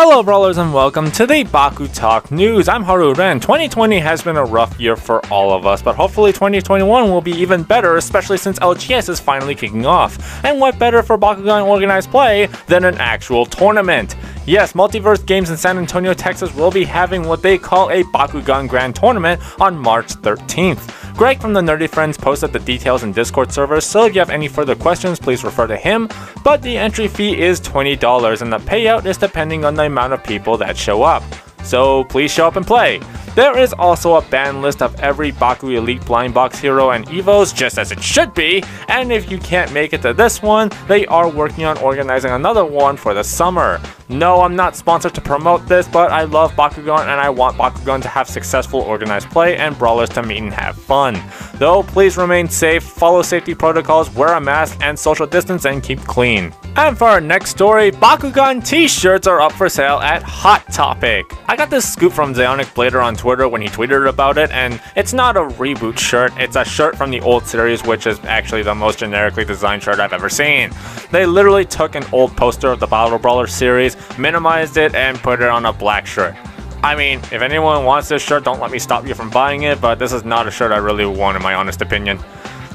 Hello brawlers and welcome to the Baku Talk News. I'm Haru Ren. 2020 has been a rough year for all of us, but hopefully 2021 will be even better, especially since LGS is finally kicking off. And what better for Bakugan organized play than an actual tournament? Yes, Multiverse Games in San Antonio, Texas will be having what they call a Bakugan Grand Tournament on March 13th. Greg from the Nerdy Friends posted the details in Discord server, so if you have any further questions, please refer to him. But the entry fee is $20 and the payout is depending on the amount of people that show up. So please show up and play. There is also a ban list of every Baku Elite Blind Box Hero and Evos, just as it should be, and if you can't make it to this one, they are working on organizing another one for the summer. No, I'm not sponsored to promote this, but I love Bakugan and I want Bakugan to have successful organized play and brawlers to meet and have fun. Though, please remain safe, follow safety protocols, wear a mask and social distance, and keep clean. And for our next story, Bakugan t-shirts are up for sale at Hot Topic. I got this scoop from Zionic Blader on Twitter when he tweeted about it, and it's not a reboot shirt, it's a shirt from the old series, which is actually the most generically designed shirt I've ever seen. They literally took an old poster of the Battle Brawler series, minimized it, and put it on a black shirt. I mean, if anyone wants this shirt, don't let me stop you from buying it, but this is not a shirt I really want in my honest opinion.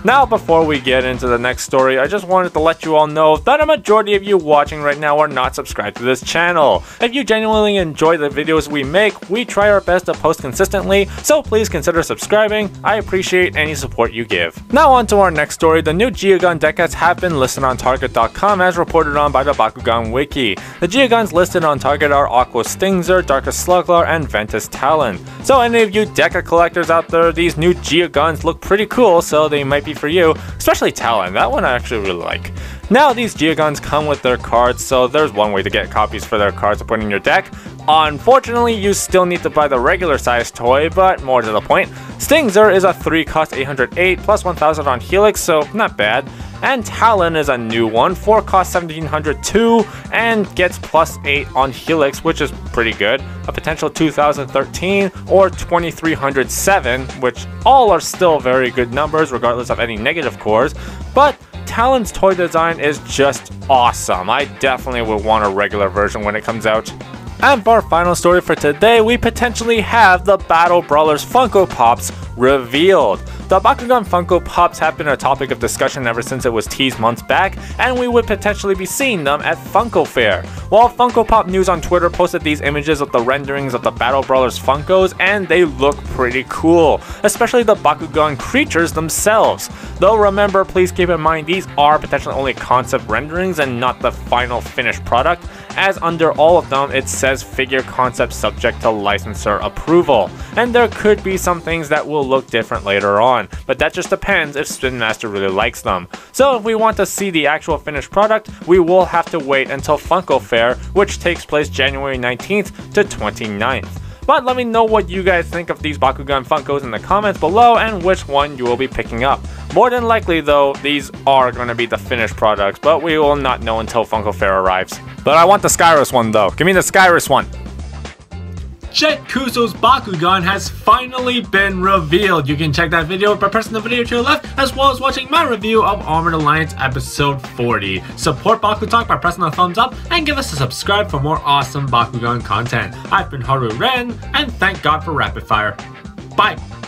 Now, before we get into the next story, I just wanted to let you all know that a majority of you watching right now are not subscribed to this channel. If you genuinely enjoy the videos we make, we try our best to post consistently, so please consider subscribing. I appreciate any support you give. Now on to our next story, the new Geogan Dekas have been listed on Target.com as reported on by the Bakugan Wiki. The Geogans listed on Target are Aqua Stingzar, Darkus Sluglar, and Ventus Talon. So any of you Deka collectors out there, these new Geogans look pretty cool, so they might be for you, especially Talon. That one I actually really like. Now these Geogans come with their cards, so there's one way to get copies for their cards to put in your deck. Unfortunately, you still need to buy the regular size toy, but more to the point, Stingzar is a 3 cost 808 plus 1000 on Helix, so not bad. And Talon is a new one, 4 cost 1702 and gets plus 8 on Helix, which is pretty good. A potential 2013 or 2307, which all are still very good numbers regardless of any negative cores, but Talon's toy design is just awesome. I definitely would want a regular version when it comes out. And for our final story for today, we potentially have the Battle Brawlers Funko Pops revealed. The Bakugan Funko Pops have been a topic of discussion ever since it was teased months back, and we would potentially be seeing them at Funko Fair. While Funko Pop News on Twitter posted these images of the renderings of the Battle Brawlers Funkos, and they look pretty cool, especially the Bakugan creatures themselves. Though remember, please keep in mind these are potentially only concept renderings and not the final finished product, as under all of them it says figure concept subject to licensor approval, and there could be some things that will look different later on but that just depends if Spin Master really likes them. So if we want to see the actual finished product, we will have to wait until Funko Fair, which takes place January 19th to 29th. But let me know what you guys think of these Bakugan Funkos in the comments below and which one you will be picking up. More than likely though, these are going to be the finished products, but we will not know until Funko Fair arrives. But I want the Skyress one though. Give me the Skyress one. Jet Kuso's Bakugan has finally been revealed. You can check that video by pressing the video to your left, as well as watching my review of Armored Alliance episode 40. Support Baku Talk by pressing the thumbs up, and give us a subscribe for more awesome Bakugan content. I've been Haru Ren, and thank God for Rapid Fire. Bye!